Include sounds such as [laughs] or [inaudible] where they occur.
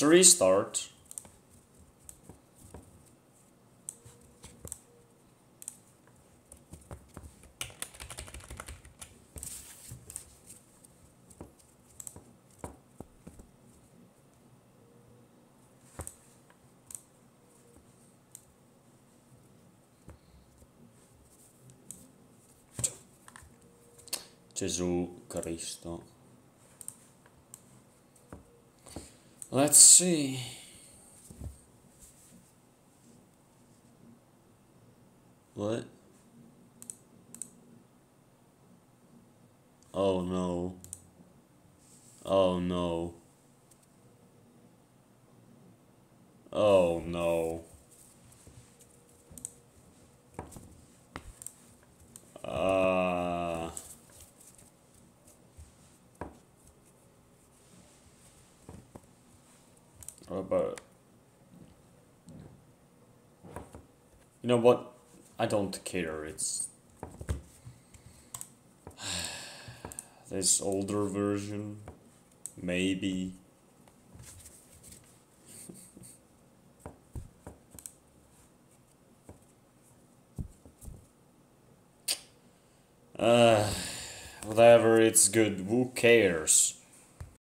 Let's restart. Gesù Cristo. Let's see. What? Oh no. Oh no. Oh no. Uh About You know what? I don't care. It's [sighs] this older version, maybe. [laughs] uh, whatever, it's good. Who cares?